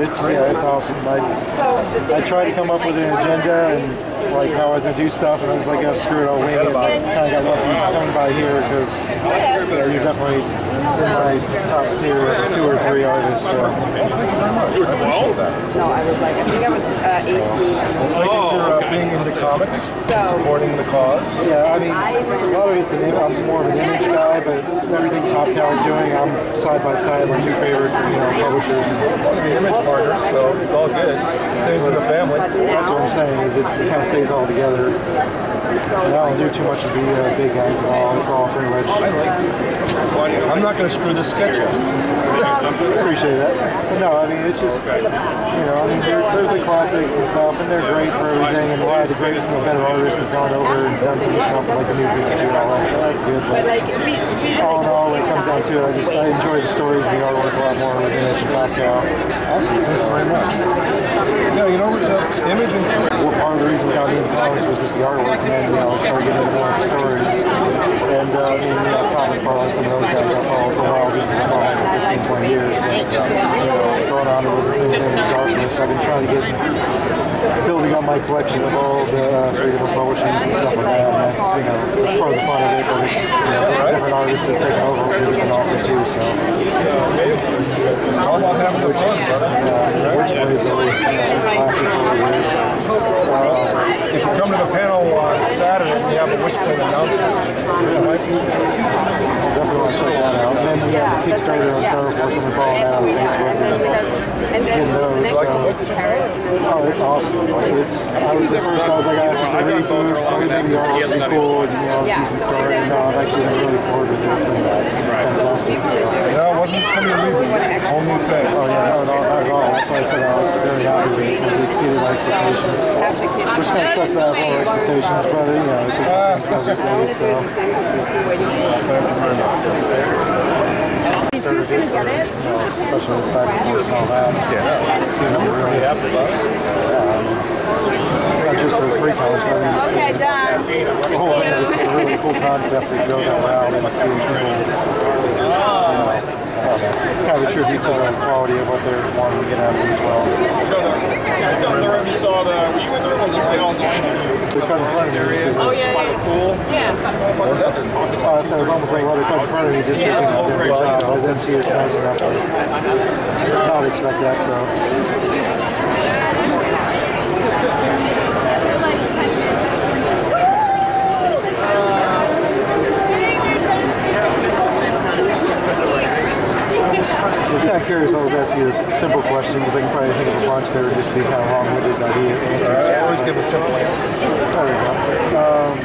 It's yeah, it's awesome. I, I tried to come up with an agenda and like how I was gonna do stuff, and I was like, oh, screw it, I'll wing it. Kind of got lucky coming by here because yeah, you're definitely in my top tier, two or three artists. So. You were 12? No, I was like, I think I was uh, 18. Thank you for uh, being into comics, and supporting the cause. Yeah, I mean, a lot of it's an. I'm more of an image guy, but everything Top Cow is doing, I'm side by side my two favorite, you know, publishers. Mean, image partners, so it's all good. Stays in the family. That's what I'm saying. Is it kind of stays all together. I don't do too much of the uh, big guys at all. It's all pretty much. I like. I'm not going to screw this sketch up. I appreciate that. But no, I mean, it's just, you know, I mean, there, there's the classics and stuff, and they're great for everything, and a lot of the great, you know, better artists have gone over and done some of the stuff like the new 52 and all that, so that's good. But all in all, when it comes down to it, I just, I enjoy the stories and the artwork a lot more with Image and Top Cow. Awesome. Thank you very much. Yeah, you know, the image and well, part of the reason we got into comics was just the artwork, and then, you know, started getting into more of the stories. And, uh, I mean, you know, Todd McFarlane, some of those guys I followed for a while, just because I followed them for 15, 20 years. But, you know, going on with the same thing in darkness, I've been trying to get building up my collection of all the uh, creative publishings and stuff like that. And that's, you know, that's part of the fun of it, but it's, you know, there's different artists that take over with it and also too, so. it's all about having the fun, brother. Uh, Witchblade's always, you know, just classic. Uh, If you come to the panel on Saturday, we have a Witchblade announcement. Yeah, right? definitely want to check that out. Uh, and then we have the Kickstarter on Star Force, and we follow that on Facebook. And then, Getting those, and so. then Oh, it's awesome. Like, it's, I was at first, I was like, oh, it's just a reboot. Everything's really cool and, you know, Yeah. decent story. And now I've actually been really forward with it. It's been fantastic. So. No, it wasn't just going to be a reboot. Whole new thing. Oh, yeah, no, no, not at all. That's why I said I was very happy with it because it exceeded my expectations. Which kind of sucks to have lower expectations, but, you know, it's just how things go these days. So. Is who's gonna get it? Especially with Cyber Force and all that. Yeah. Seeing them really happy about it. Um, not just for the free college, but I mean, just Okay, done. the whole thing is just a really cool concept to go that route and see people, you know, I don't it's kind of a tribute to the quality of what they're wanting to get out of it as well. You saw the, were you in there? Was it like all they're cut in front of me just because Oh, it's, cool? uh, so it was almost like, well, they're cut in front of me just because you know, they're job. But then she was nice enough to not expect that, so. So I was kind of curious. I was asking you a simple question because I can probably think of a bunch that would just be kind of long-winded idea answers. I always give a simple answer. There we go. Um,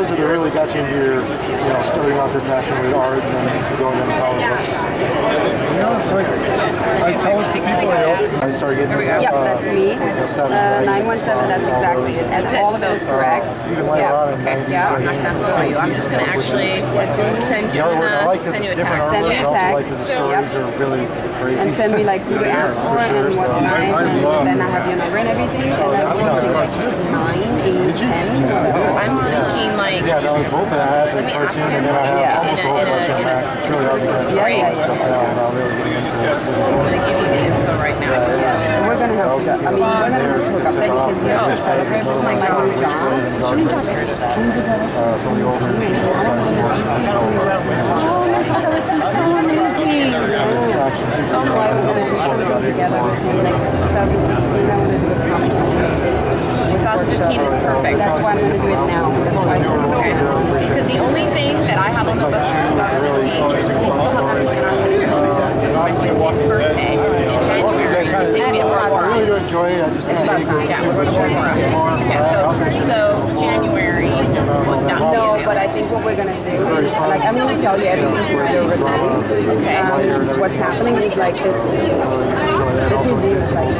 what was it that really got you into your, you know, starting off your passion with art and then going into comic books? You know, it's like, I tell us the people I know. I started getting into Yep, uh, that's me. you know, Savage Uh, Dragons, 917, that's all exactly those. it. And all of it is correct. Even later Yeah. on in the 90s, Yeah. I mean, I'm not it's the gonna tell same you. I'm just gonna thing, which actually is- send the you artwork, I a like because send you it's a different text. Send artwork, me a but also like text. that the stories are really crazy. And send me like who to ask for for sure, and what so- time, I and love- then I have you number and everything. And then That's not a cartoon. nine, eight, ten. I'm thinking like Yeah, no, both of that. I have the Let me ask cartoon and then I have Yeah. almost the whole In a- a- collection in a- Max. It's really hard to get into Yeah, yeah, that stuff now without really getting into it. I'm gonna give you the info right now. And we're gonna have to go. I mean, we're gonna have to hook up then because we have to celebrate with my new job. Uh, some of the older Cyber Force and Oh my god, that was so, so amazing. action So super I want to do something together with him 2015. I want to do a comic book. 2015 is perfect. That's why I'm going to do it now. That's why I'm going to do it now. Because the only thing that I have on the books for 2015 is we still have not taken our honeymoon. So for my 50th birthday in January, it's going to be a I really do enjoy it. I just of hate going Yeah, we're going to chasing it more. Yeah, so, so January would No, but I think what we're gonna do is like I'm gonna tell you everything we're doing. Okay. Um, what's happening is like this. This museum is like a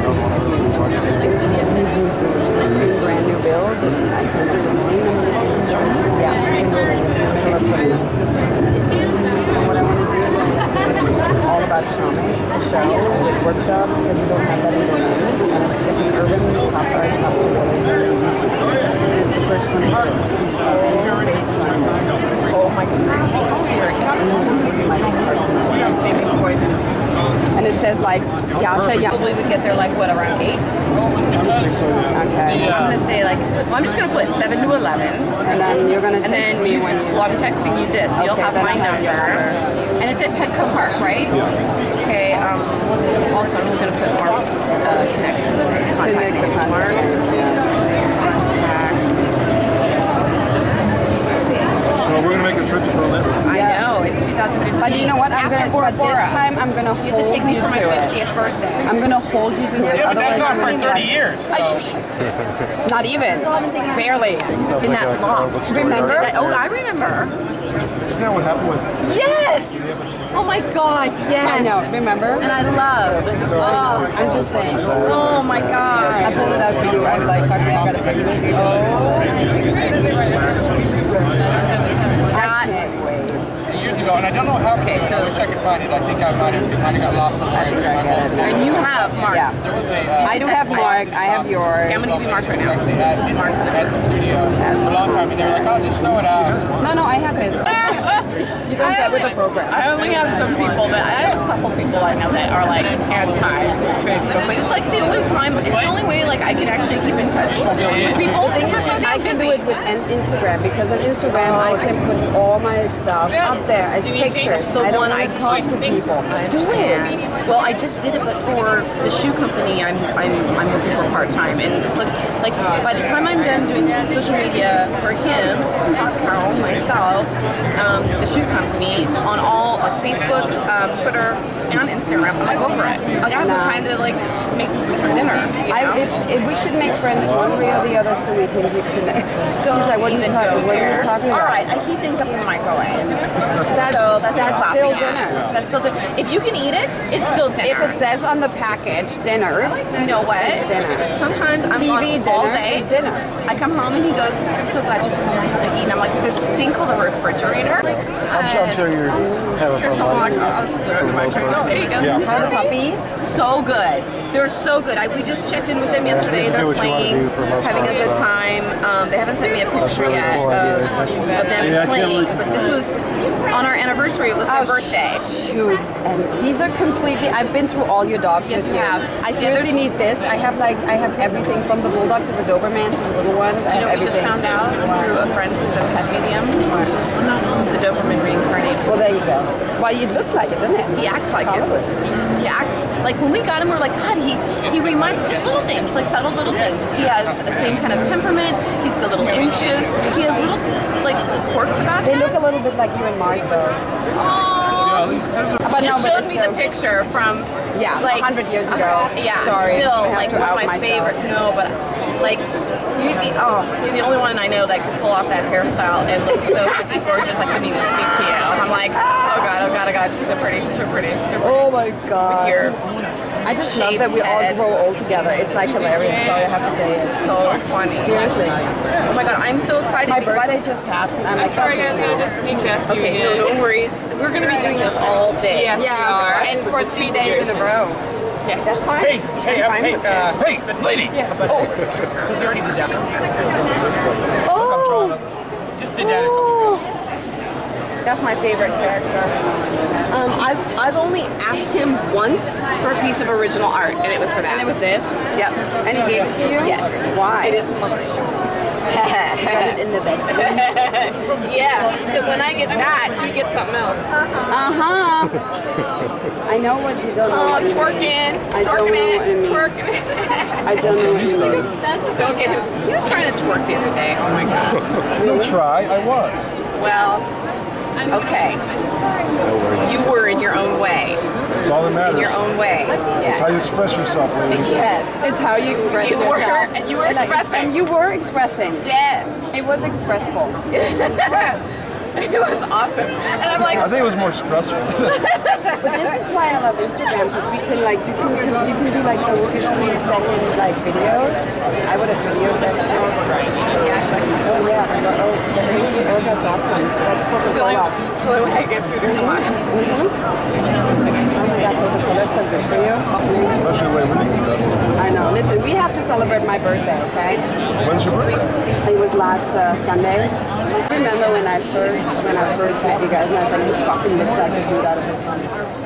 brand new build, and I think yeah, it's in the middle of putting. And what I want to do is all about shaman show with workshops because we don't have that in the. And it's, it's an urban pop art first one. And state funded. Oh my goodness, serious. Maybe my cartoon. Maybe for And it says like Yasha. Ya- Probably would get there like what around eight. okay. I'm gonna say like, well, I'm just gonna put seven to eleven. And then you're gonna And text then me when you. well, I'm texting you this. So you'll have my I number. your And it's at Petco Park, right? Yeah. Okay. Um, also, I'm just gonna put Mark's uh, connection. Contact the Mark's contact. So we're gonna make a trip to Berlin. I Yeah. know in 2015. But you know what? I'm after gonna. Bora But this Bora. time I'm gonna You have hold to take me you for my to it. 50th birthday. I'm gonna hold you to it. Yeah, but that's Otherwise, not I'm for 30 like, years. So. Not even. Barely. Sounds In like that a loft. comic book story Remember? arc. Oh, I remember. Isn't that what happened with? Yes. Oh my God. Yes. I know. Remember? And I love. Oh, I'm just saying. oh my I God. pulled it out for you. I'm like, okay, I gotta pick this. Oh. That Years ago, and I don't know how. Okay, so- I wish I could find it. I think I might have, might have got lost somewhere. in my phone. And you have Mark. Yeah. There was a. Uh, I don't have Mark. I have yours. I'm gonna give you Mark's right now. actually at, in, at the studio a long time, and they were like, "Oh, just throw it out." No, no, I have his. You don't get with the program. I only have some people that I have a couple people I know that are like anti-Facebook, but it's like the only time, it's the only way like I can actually keep in touch with people. We're so I can do it with an Instagram because on Instagram I can put all my stuff up there as pictures. the I don't want I to talk to people. I understand. Well, I just did it, but for the shoe company, I'm I'm I'm looking for part time, and it's like like by the time I'm done doing social media for him, Top Cow, myself, um, the shoe company on all like Facebook, um, Twitter, and Instagram, I'm like over it. Like I have no time to like make dinner. You know? I, if, if we should make friends one way or the other so we can keep He's like, what are you even talking, go what are you talking about? All right, I heat things up in the microwave. That's, so that's, that's still dinner. at. That's still dinner. If you can eat it, it's still dinner. If it says on the package dinner, You know what? It's dinner. Sometimes I'm TV gone all dinner day. dinner. I come home and he goes, so glad you come home to eat. And I'm like, this thing called a refrigerator. I'm sure, I'm sure you're having Here's fun. something like, life. oh, I'll just throw it in the For the most microwave. part. There you go. Yeah. how are the puppies? So good. They're so good. I, we just checked in with them yesterday. do They're what you wanna playing, do for the most having a good so. time. Um, they haven't sent me a picture really yet cool of, idea, of them Yeah, playing. But this was on our anniversary. It was their Oh, birthday. Shoot. And these are completely. I've been through all your dogs Yes, you have. I seriously need this. I have like I have everything from the bulldog to the Doberman to the little ones. I You know, we just found out through a friend who's a pet medium. This is, this is the Doberman reincarnated. Well, there you go. Well, it looks like it, doesn't it? He acts like Follow it. He acts like when we got him, we're like, God, he he reminds just little things, like subtle little things. He has the same kind of temperament. He's a little anxious. He has little like quirks about They him. They look a little bit like you and Mark, though. Yeah, at least there's a But He no, just showed me the picture from Yeah, like hundred years ago. Yeah, Sorry, still like one of my favorite. No, but like you're the oh, you're the only one I know that could pull off that hairstyle and look so gorgeous. I couldn't even speak to you. I'm like, oh god, oh god, oh god, she's so pretty, she's so pretty, she's so pretty. Oh my god. Your I just love that we all head. grow old together. It's like hilarious. Sorry, I have to say it. so funny. Seriously. Oh my god, I'm so excited. My birthday just passed and I'm I'm sorry, guys. I just sneak past you Okay, again. no, no worries. We're gonna be doing this all day. Yes, we are. And for three days in a row. Yes. That's fine. Hey, hey, uh, hey, uh, Hey, lady! oh, so you already did that. Oh, Just did that. That's my favorite character. Um, I've I've only asked him once for a piece of original art, and it was for that. and it was this. Yep. And he gave it to you? Yes. Why? It is published. Got it in the bed. yeah, because when I get that, he gets something else. Uh huh. Uh-huh. I know what you don't know. Oh, what you mean. twerking, I don't twerking know what you mean. twerking it. I don't know what you mean. Don't get him. He was trying to twerk the other day. Oh my god. No try, I was. Well, okay. You were in your own way. That's all that matters. In your own way. That's Yes. how you express yourself, lady. Yes. It's how you express You were- yourself. and you were like- expressing. And you were expressing. Yes. It was expressful. it was awesome. And I'm like, I think it was more stressful. But this is why I love Instagram because we can like you can you can do like those 15 second like videos. I would have videoed that shit. Oh yeah. Oh, oh that's awesome. That's it's the only, Coca-Cola. the way I get through the come on. Oh god, Coca-Cola so good for you. Especially the way Winnie's it. I know. Listen, we have to celebrate my birthday, okay? When's your birthday? It was last uh, Sunday. Remember when I first when I first met you guys and I was like, you fucking looks like a dude out of a